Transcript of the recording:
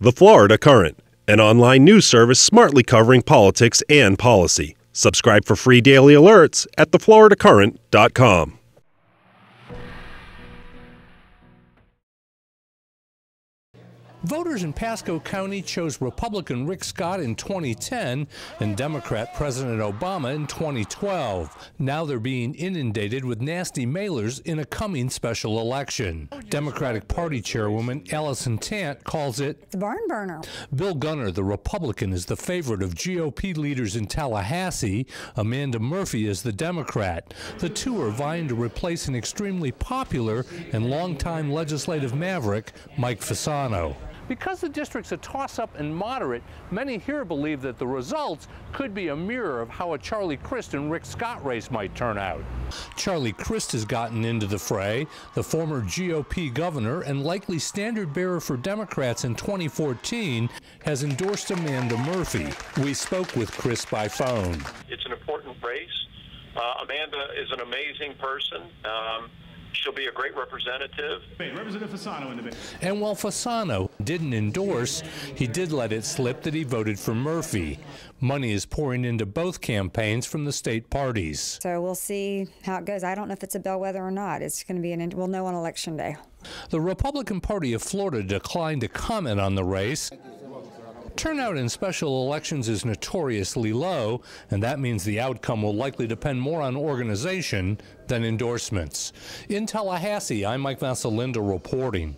The Florida Current, an online news service smartly covering politics and policy. Subscribe for free daily alerts at thefloridacurrent.com. Voters in Pasco County chose Republican Rick Scott in 2010 and Democrat President Obama in 2012. Now they're being inundated with nasty mailers in a coming special election. Democratic Party Chairwoman Allison Tant calls it the barn burner. Bill Gunter, the Republican, is the favorite of GOP leaders in Tallahassee. Amanda Murphy is the Democrat. The two are vying to replace an extremely popular and longtime legislative maverick, Mike Fasano. Because the district's a toss-up and moderate, many here believe that the results could be a mirror of how a Charlie Crist and Rick Scott race might turn out. Charlie Crist has gotten into the fray. The former GOP governor and likely standard bearer for Democrats in 2014 has endorsed Amanda Murphy. We spoke with Crist by phone. It's an important race. Uh, Amanda is an amazing person. Um, She'll be a great representative. Representative Fasano in debate. And while Fasano didn't endorse, he did let it slip that he voted for Murphy. Money is pouring into both campaigns from the state parties. So we'll see how it goes. I don't know if it's a bellwether or not. It's going to be an. We'll know on election day. The Republican Party of Florida declined to comment on the race. Turnout in special elections is notoriously low, and that means the outcome will likely depend more on organization than endorsements. In Tallahassee, I'm Mike Vasilinda reporting.